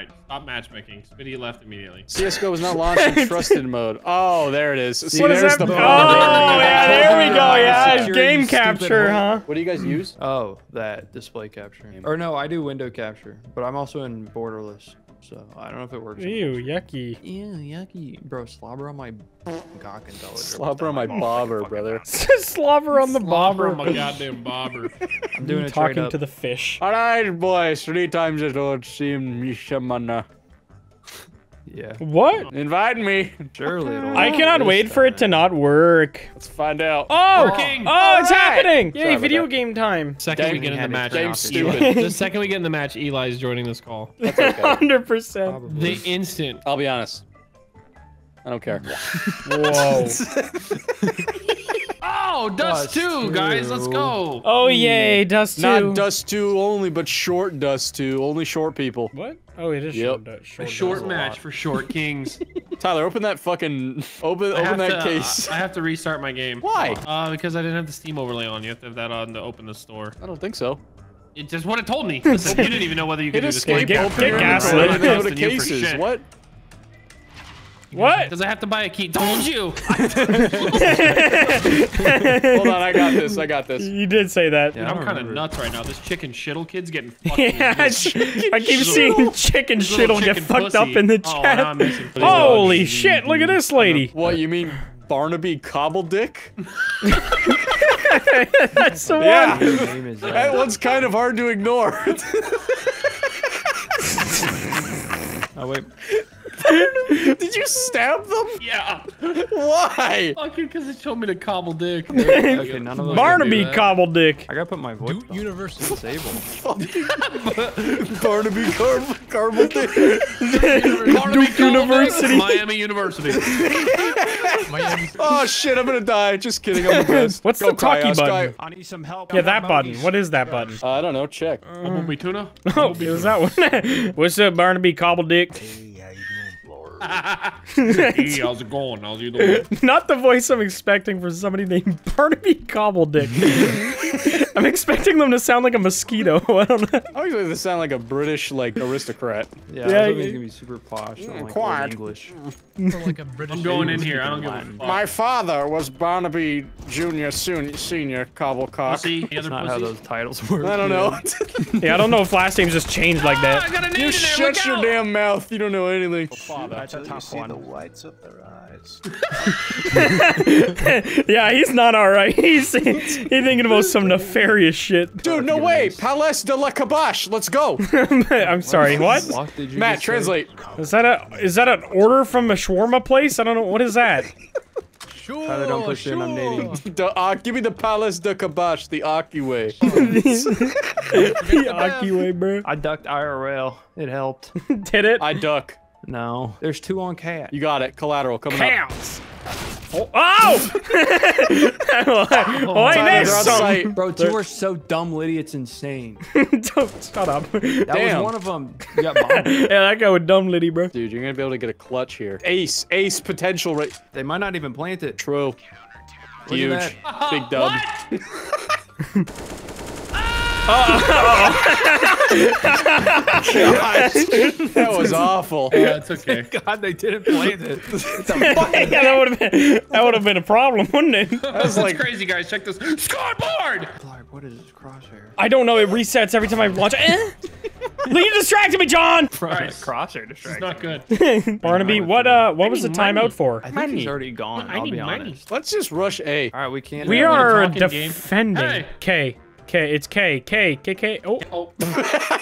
right, stop matchmaking. Smitty left immediately. CSGO is not launched in trusted mode. Oh, there it is. See, What there's is that? the Oh, problem. yeah, there we go. Yeah, Security, game capture, whore. huh? What do you guys use? Oh, that display capture. Or no, I do window capture, but I'm also in borderless, so I don't know if it works. Ew, yucky. Ew, yucky. Bro, slobber on my cock and dollar. Slobber on my bobber, brother. Slobber on the Bobber, bobber. my goddamn bobber. I'm doing a trade Talking to the fish. All right, boys. Three times it would seem Mishamana. Yeah, What? Invite me. surely it'll. I cannot this wait for it to not work. Let's find out. Oh! Working. Oh, oh it's All right. happening! Yay, about video game time. Second we get in the match. turned Game stupid. the second we get in the match, Eli's joining this call. That's okay. 100%. Probably. The instant. I'll be honest. I don't care. Whoa. Oh, Dust Dust 2, guys. Let's go. Oh, yay, Dust 2. Not Dust 2 only, but short Dust 2. Only short people. What? Oh, it is Yep. short. Dust- A Short, short Dust. match for short kings. Tyler, open that fucking open I open that to- case. I have to restart my game. Why? Uh, because I didn't have the Steam overlay on. You have to have that on to open the store. I don't think so. It's just what it told me. Listen, you didn't even know whether you could Hit do this. escape, get- open get your gaslit. inventory, What? Does I have to buy a key? Told you. Hold on, I got this. I got this. You did say that. Yeah, I I'm kind of nuts right now. This chicken shittle kid's getting fucking. Yeah, I I keep seeing chicken His little shit'll get chicken fucked up in the Oh, chat. I'm missing footage. Holy mm. shit, look at this lady. What you mean, Barnaby Cobbledick? That's the Yeah, one. What name is that that? one's kind of hard to ignore. Oh wait, Did you stab them? Yeah. Why? Fucking because it showed me the cobble dick. okay, none of those. Barnaby cobble dick. I gotta put my voice. on. University. Disabled. Barnaby Car- Cobbledick. Duke University. Miami University. Miami. Oh shit, I'm gonna die. Just kidding, I'm the best. What's Go the talkie Kaios, button? Kai- I need some help. Yeah, that button. What is that button? Uh, I don't know. Check. Bumblebee tuna. Oh, is that one? What's up, Barnaby Cobbledick? Hey, how's it going? How's you doing? Not the voice I'm expecting for somebody named Barnaby Cobbledick. I'm expecting them to sound like a mosquito. I don't know. I always this sound like a British like aristocrat. Yeah, Yeah, I was hoping you- gonna be super posh and like quiet. old English. For like a British. I'm going in English here. I don't speaking give a fuck. My father was Barnaby Junior, soon, Senior Cobblecock. Pussy. The That's other not how those titles work. I don't yeah. know. Yeah, I don't know if last names just changed like Ah, that. got a name you shut your out. damn mouth. You don't know anything. That's a tough one. whites of their eyes. Yeah, he's not alright. He's, he's thinking about some nefarious shit. Dude, no way. Palace de la Caboche. Let's go. I'm sorry, what? Fuck did you Matt, just say? translate. Is that a is that an order from a shawarma place? I don't know. What is that? Sure. Tyler, don't push in, I'm sure. dating. The, uh, give me the Palace de Caboche, the Aki way. the Aki way, bro. I ducked IRL. It helped. Did it? I duck. No, there's two on cat. You got it. Collateral coming up. Counts. Oh! oh! oh, I missed some. Bro, two are so dumb, Liddy, it's insane. Don't shut up. That Damn. was one of them. You got yeah, that guy with dumb liddy, bro. Dude, you're gonna be able to get a clutch here. Ace, ace potential rate. They might not even plant it. True. Huge. Big dub. God, that was awful. Yeah, it's okay. God, they didn't plant it. yeah, that would have been that would have been a problem, wouldn't it? That was That's like crazy, guys. Check this scoreboard. Clark, what is this crosshair? I don't know. It resets every time I launch. Eh? you distracted me, John. Right. crosshair It's not good. Barnaby, what uh, what was the Money, money. timeout for? I think he's already gone. I I'll need be money. honest. let's just rush A. All right, we can't. We have- are talking game. defending. Hey. K, K, it's K, K, K, K. Oh, Oh,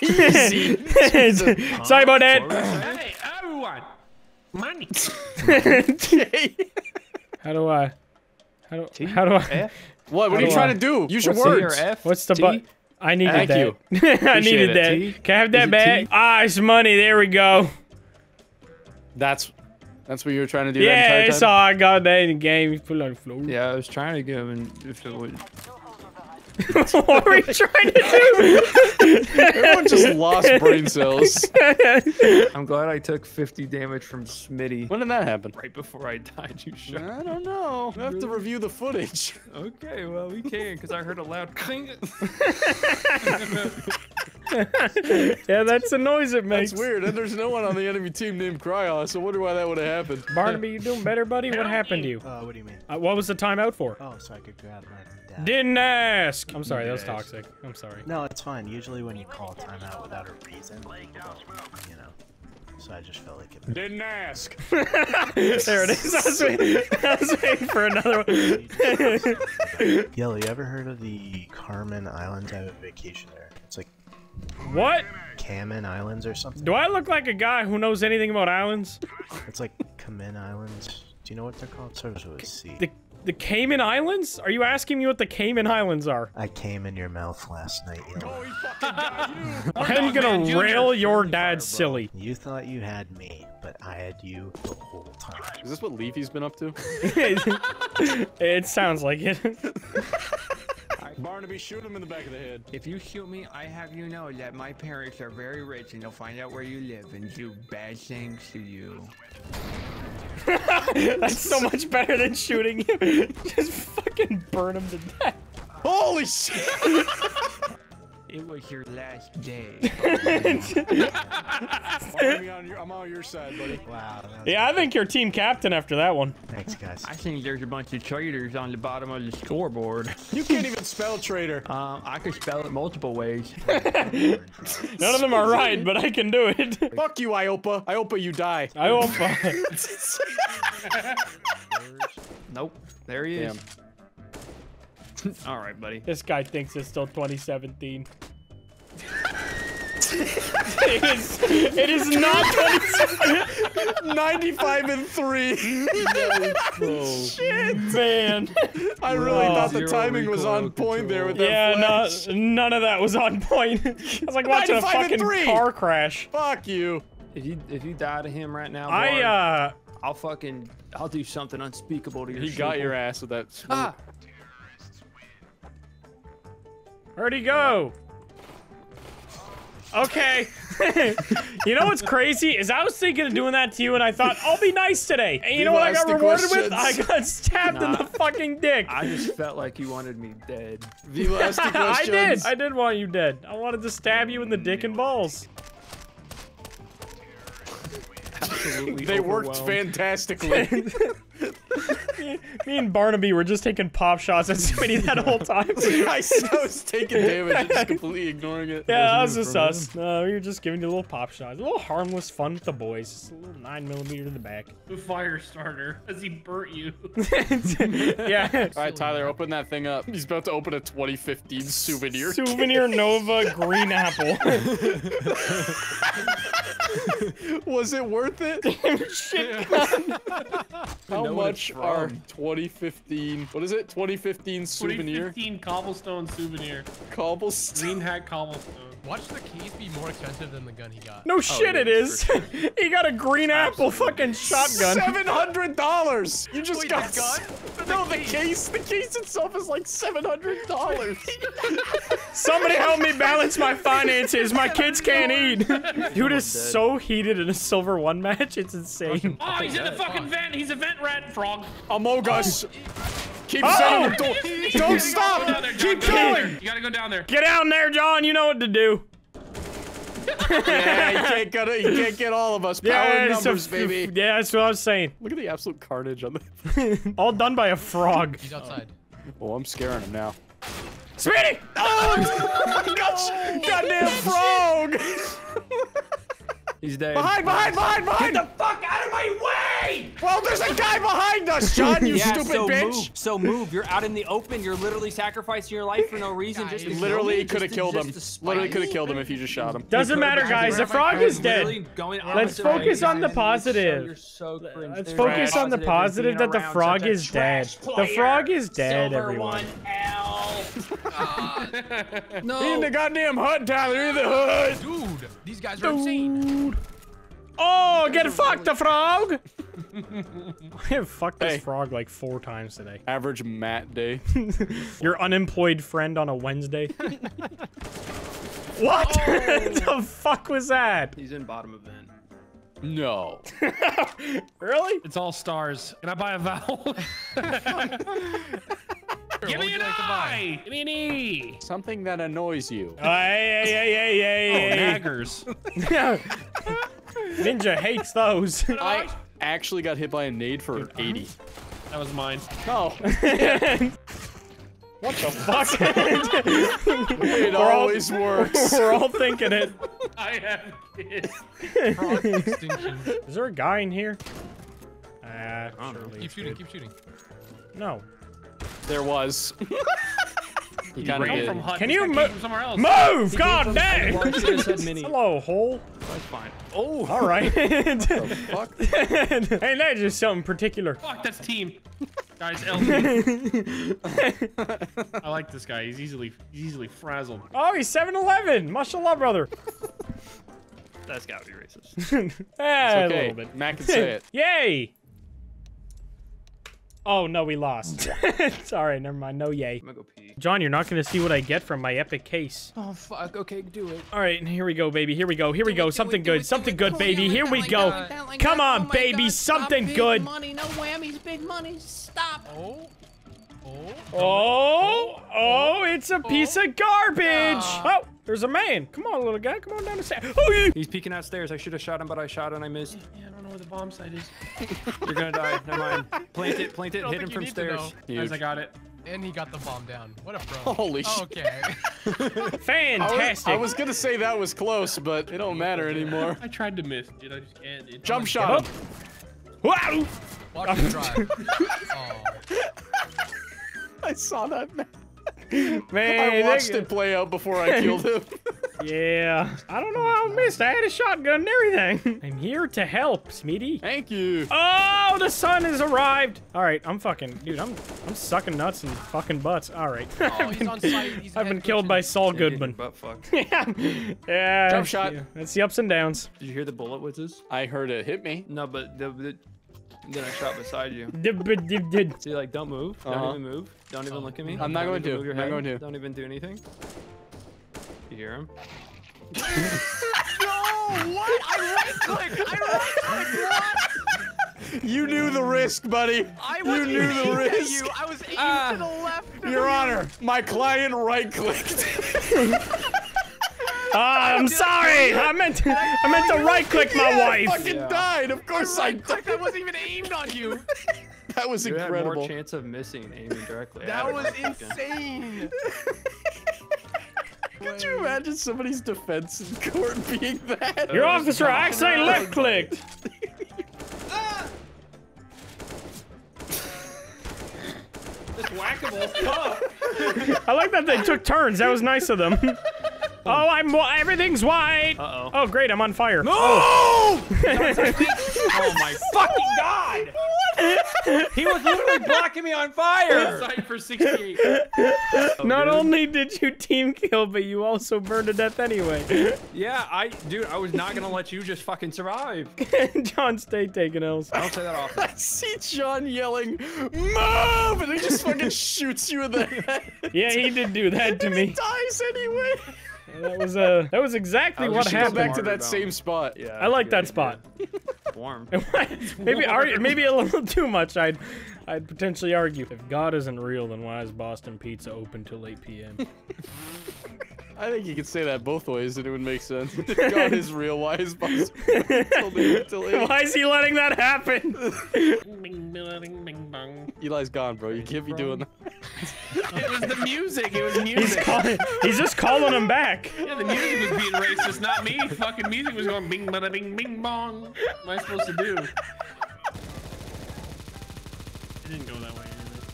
Easy. sorry about that. hey, everyone. Money. How do I? How do, how do I? F? what? What are you do trying I- to do? Use your What's C or words. F? What's the T? but? I needed Thank that. you. I Appreciate needed it. that. T? Can I have Is that it back? T? Ah, it's money. There we go. That's that's what you were trying to do. that Yeah, entire it's time? all I got that in the game. He's put it on the floor. Yeah, I was trying to give him if it would. what were you trying to do? Everyone just lost brain cells. I'm glad I took 50 damage from Smitty When did that happen? right before I died. You shot. I don't know. We have to review the footage. Okay, well we can because I heard a loud cling. yeah, that's the noise it makes. That's weird. And there's no one on the enemy team named Cryos. So I wonder why that would have happened. Barnaby, you doing better, buddy? What happened to you? Uh, what do you mean? Uh, what was the timeout for? Oh, so I could grab my dad. Didn't ask. I'm sorry, that was toxic. I'm sorry. No, it's fine. Usually when you call a timeout without a reason, people don't, you know. So I just felt like it. Didn't ask. There it is. I was waiting, I was waiting for another one. Yellow, you ever heard of the Carmen Islands? I have a vacation there. It's like what? Cayman Islands or something. Do I look like a guy who knows anything about islands? It's like Cayman Islands. Do you know what they're called? Starts with a C. The the Cayman Islands? Are you asking me what the Cayman Islands are? I came in your mouth last night, Yellow. I'm gonna rail your dad silly. You thought you had me, but I had you the whole time. Is this what Leafy's been up to? it sounds like it. Barnaby, shoot him in the back of the head. If you shoot me, I have you know that my parents are very rich and they'll find out where you live and do bad things to you. That's so much better than shooting him. Just fucking burn him to death. Holy shit! It was your last day. Barnaby, on your- I'm on your side, buddy. Wow. Yeah, I think you're team captain after that one. Thanks, guys. I think there's a bunch of traitors on the bottom of the scoreboard. You can't even spell traitor. Um, I could spell it multiple ways. None of them are right, but I can do it. Fuck you, Iopa. Iopa, you die. I hope. Nope. There he is. Damn. All right, buddy. this guy thinks it's still 2017. it is. It is not 2017. 95 and 3. Shit. Man. I really thought the timing was on recoil point there with Yeah, that flash. no, none of that was on point. I was like watching a 95 fucking car crash. Fuck you. If you if you die to him right now, I Bard, uh. I'll fucking I'll do something unspeakable to your. He got your ass with that swoop. Ah, Where'd he go? Okay. you know what's crazy is I was thinking of doing that to you, and I thought I'll be nice today. And you know what I got Elastic rewarded with? I got stabbed in the fucking dick. I just felt like you wanted me dead. The elastic I did. I did want you dead. I wanted to stab you in the dick and balls. Absolutely. They worked fantastically. Me and Barnaby were just taking pop shots at Smitty that whole time. I I was taking damage and just completely ignoring it. Yeah, that was just from us. No, we were just giving you a little pop shots. A little harmless fun with the boys. Just a little 9 millimeter to the back. The fire starter, as he burnt you. yeah. All right, Tyler, open that thing up. He's about to open a 2015 souvenir. Souvenir Nova green apple. Was it worth it? Shit. How much are from. 2015? What is it? 2015 souvenir 2015 cobblestone souvenir. cobblestone. Green hat cobblestone. Watch the keys be more expensive than the gun he got. No oh, shit, yeah, it is. he got a green apple fucking shotgun. Seven hundred dollars. You just Wait, got the gun? no the case. The case itself is like seven hundred dollars. Somebody help me balance my finances. My kids can't eat. Dude is so heated in a silver one match. It's insane. Oh, he's in the fucking vent. He's a vent rat frog. Among Us. Oh. Keep Oh! setting the door. Don't stop. down there, Keep Go going. You gotta go down there. Get out there, John. You know what to do. Yeah, you can't get it. You can't get all of us. Power Yeah, it's a numbers, f- baby. Yeah, that's what I was saying. Look at the absolute carnage on the. All done by a frog. He's outside. Oh, I'm scaring him now. Smitty! Oh, gosh, goddamn frog! He's dead. Behind, behind, behind, behind! Get the fuck out of my way! Well, there's a guy behind us, John. You yeah, stupid so bitch. move. So move. You're out in the open. You're literally sacrificing your life for no reason. just Literally, could have killed him. just to spite Literally, could have killed him if you just shot him. Doesn't matter, guys. The frog is dead. going Let's focus on the You're so- positive. So. Let's You're focus so on the positive. You're positive being that the frog is dead. trash The frog is dead, Silver everyone. one, L. Ah. He in No, the goddamn hut, Tyler. In the hood. dude, these guys are insane. Oh, get fucked, the frog! I have fucked this Hey. frog like four times today. Average Matt day. Your unemployed friend on a Wednesday. what oh. the fuck was that? He's in bottom event. No. Really? It's all stars. Can I buy a vowel? Sure. Give me an like to buy? eye. Give me an E. Something that annoys you. Hey, hey, hey, hey, hey, hey. Daggers. Ninja hates those. I actually got hit by a nade for 80. That was mine. Oh. what the fuck? it all- always works. We're all thinking it. I have kids. Is there a guy in here? Ah, surely. Keep shooting, keep shooting. No. There was. he kind of Ran did. from hut. Can you guy mo- somewhere else? Move! God damn! Why should have said mini? Hello, hole. That's fine. Oh, all right. Fuck. hey, that's just something particular. Fuck, that's team. Guys, LT. I like this guy. He's easily he's easily frazzled. Oh, he's 7-Eleven. Mashallah, brother. That's gotta be racist. Eh, a okay, little bit. Mac can say it. Yay! Oh, no, we lost. Sorry, never mind. No yay. I'm gonna go pee. John, you're not going to see what I get from my epic case. Oh fuck. Okay, do it. All right, here we go, baby. Here we go. Here we go. Something it, good. do Something it, good, baby. do Here we like go. that, do it like Come on, Oh baby. God, stop. Something Big good. Money, no whammies, big money. Stop. Oh. Oh. Oh, oh, it's a piece of garbage. Oh. oh, there's a man. Come on, little guy. Come on down the stairs. Oh, you. He's peeking out stairs. I should have shot him, but I shot and I missed. Yeah, I don't know where the bomb site is. You're gonna die. Never mind. Plant it. Plant it. Hit him from stairs. know. Guys, I got it. And he got the bomb down. What a pro. Holy shit. Okay. Fantastic. I was gonna say that was close, but it don't matter anymore. I tried to miss, dude. I just can't. dude. Jump shot him. Wow. Watch him drive. Oh. I saw that. Man. Man, I watched it play out before I killed him. Yeah. I don't know how I missed. I had a shotgun and everything. I'm here to help, Smeety. Thank you. Oh, the sun has arrived. All right, I'm fucking, dude. I'm, I'm sucking nuts and fucking butts. All right. Oh, he's on site. He's I've been killed by glitching. Saul Get your Goodman. Butt fucked. yeah. Yeah. Jump shot. yeah, That's the ups and downs. Did you hear the bullet whizzes? I heard it hit me. No, but the, the, then I shot beside you. See, like, don't move. Don't Uh-huh. even move. Don't even look at me. I'm not Don't going to. Move your I'm not going to. Don't even do anything. You hear him? No, what? I right clicked. I right clicked. What? You knew the risk, buddy. I you was knew aiming the at risk. you. I was aiming Ah. to the left. Your Honor, my client right clicked. Ah, I'm sorry. I meant to, I meant to right click my I wife. fucking Yeah. died. Of course I Right. I died. wasn't even aimed on you. That was You had incredible. more chance of missing aiming directly. That was insane. Could you imagine somebody's defense in court being that? Your officer accidentally left clicked. This whackable. I like that they took turns. That was nice of them. Oh, oh, I'm everything's white. Uh-oh. Oh, great, I'm on fire. No! Oh. oh my fucking god! He was literally blocking me on fire. Site for 68. Not oh, only did you team kill, but you also burned to death anyway. Yeah, I, dude, I was not gonna let you just fucking survive. John, stay taking L's. I don't say that often. I see John yelling, "Move!" and he just fucking shoots you in the head. Yeah, he did do that to And he me. dies anyway. That was uh, that was exactly I was what just Go happened. back to that same spot. Yeah. I like good that spot. idea. Warm. maybe ar- maybe a little too much. I'd I'd potentially argue if God isn't real, then why is Boston Pizza open till 8 p.m.? I think you could say that both ways and it would make sense. God is real. Why is Boston only until eight? why is he letting that happen? bing, bing, bing, bong. Eli's gone, bro. You can't be doing that. It was the music. It was music. He's music. calling, he's just calling him back. Yeah, the music was being racist, not me. Fucking music was going bing, bada, bing, bing, bong. What am I supposed to do? It didn't go that way. did it?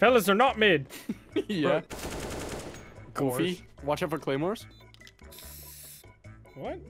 Fellas they're not mid. yeah. Goofy. Watch out for claymores. What?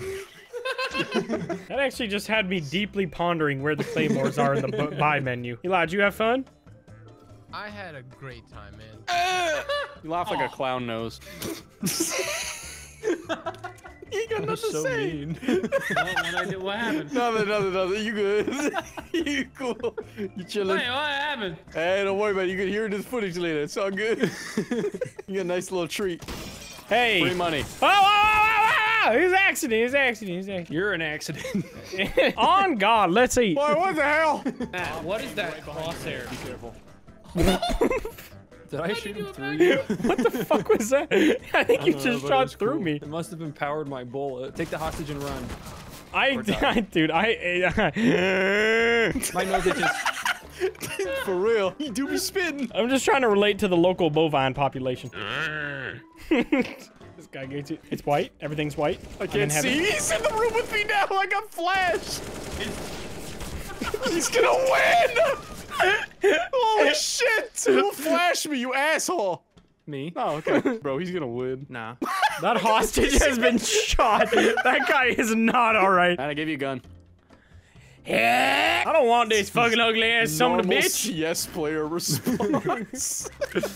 that actually just had me deeply pondering where the claymores are in the bu- buy menu. Eli, did you have fun? I had a great time, man. Eh! You laugh like a clown nose. You got nothing to so say. mean. What, what, I did, what happened? Nothing, nothing, nothing. You good? you cool? You chilling? Wait, what happened? Hey, don't worry about it. You can hear it in the footage later. It's all good. you got a nice little treat. Hey. Free money. Oh, oh, oh, oh, Ah, it's accident. It's accident. It's accident. You're an accident. On God, let's eat. Boy, what the hell? Matt, what is that crosshair? Be careful. Did I shoot him through you? What the fuck was that? I think you I don't know, just but shot through cool. me. It must have empowered my bullet. Take the hostage and run. I, I dude, I. My nose itches. For real. You do be spitting. I'm just trying to relate to the local bovine population. this guy gets it. It's white. Everything's white. I can't see. He's in the room with me now. I got flash. He's gonna win. Holy shit. Who flashed me, you asshole? Me? Oh, okay. Bro, he's gonna win. Nah. That hostage has been shot. That guy is not all right. And I give you a gun. I don't want this fucking ugly ass son of a Normal bitch. CS player response.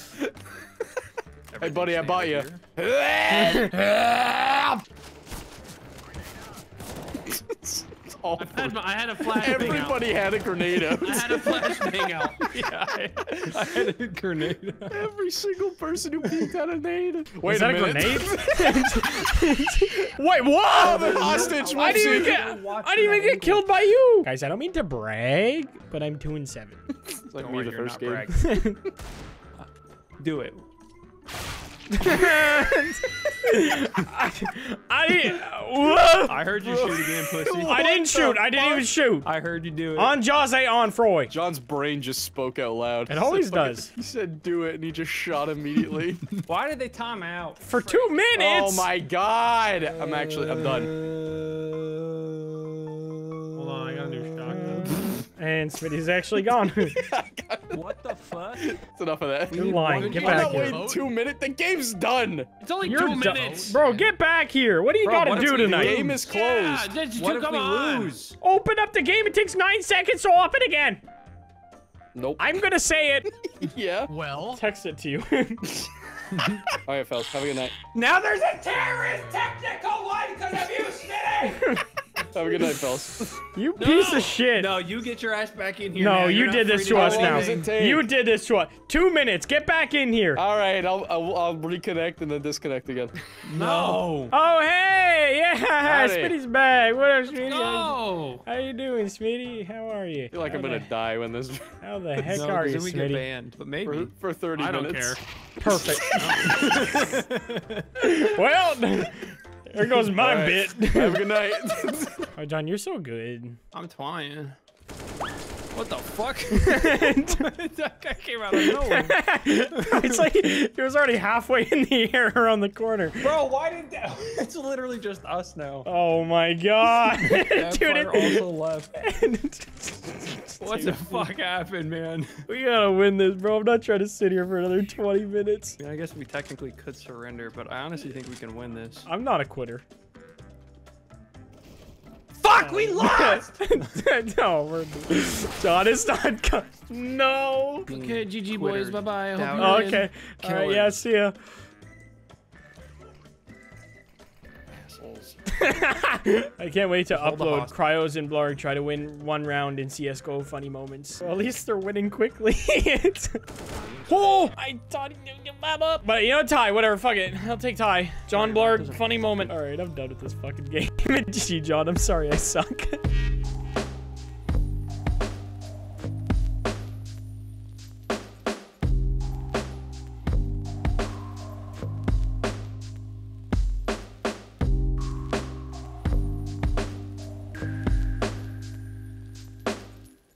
hey, buddy, I bought you. It's all I had, my, I had a flash thing out. Everybody had a grenade out. I had a flash thing out. yeah, I, I had a grenade. Every single person who peeked had a grenade. Wait Is that a grenade? Wait, what? The hostage. I didn't even get. I didn't even get killed by you. Guys, I don't mean to brag, but I'm two and seven. It's like Don't me worry, the you're first not game. Do it. I. Whoa. I heard you shoot again, pussy. I didn't shoot. I didn't even shoot. I heard you do it. On Jaws, on Freud. John's brain just spoke out loud. It always said does. He said do it and he just shot immediately. Why did they time out? For two minutes. oh my god. I'm actually, I'm done. And Smitty's actually gone. What the fuck? That's enough of that. You're lying. Get I'm back not here. waiting two minutes. The game's done. It's only You're two minutes. Bro, get back here. What do you Bro, gotta do we The tonight? game is closed. Yeah, What dude, if we on. lose? Open up the game. It takes nine seconds to open again. Nope. I'm gonna say it. yeah. Well, Text it to you. All right, fellas. Have a good night. Now there's a terrorist technical one because of you, Smitty! Have a good night, fellas. you piece of shit. No, you get your ass back in here. No, now. you did this free to us now. does it take? You did this to us. Two minutes. Get back in here. All right, I'll, I'll I'll reconnect and then disconnect again. No. Oh, hey. Yeah. Howdy. Smitty's back. What up, Smitty? No. How you doing, Smitty? How are you? I feel like how I'm gonna die when this How the heck No, are 'cause you, then we get Smitty? banned. But for, maybe. for 30 I don't minutes. care. Perfect. well, there goes my All right. bit. Have a good night. oh, John, you're so good. I'm trying. What the fuck? that guy came out of nowhere. it's like he was already halfway in the air around the corner. Bro, why did that? It's literally just us now. Oh my god, dude! It, also left. What the fuck happened, man? we gotta win this, bro. I'm not trying to sit here for another 20 minutes. I, mean, I guess we technically could surrender, but I honestly think we can win this. I'm not a quitter. Fuck, we lost! no, we're John is not. Co- no. Okay, GG boys. Bye bye. I hope Down. you Oh, okay. All right. Killer. Yeah. See ya. Assholes. I can't wait to Hold upload. Cryos and Blarg try to win one round in CSGO funny moments. Well, at least they're winning quickly. oh! I thought he knew mama. But you know, Ty, whatever, fuck it. I'll take Ty. John Blarg, funny moment. Alright, I'm done with this fucking game. Gee, John, I'm sorry I suck.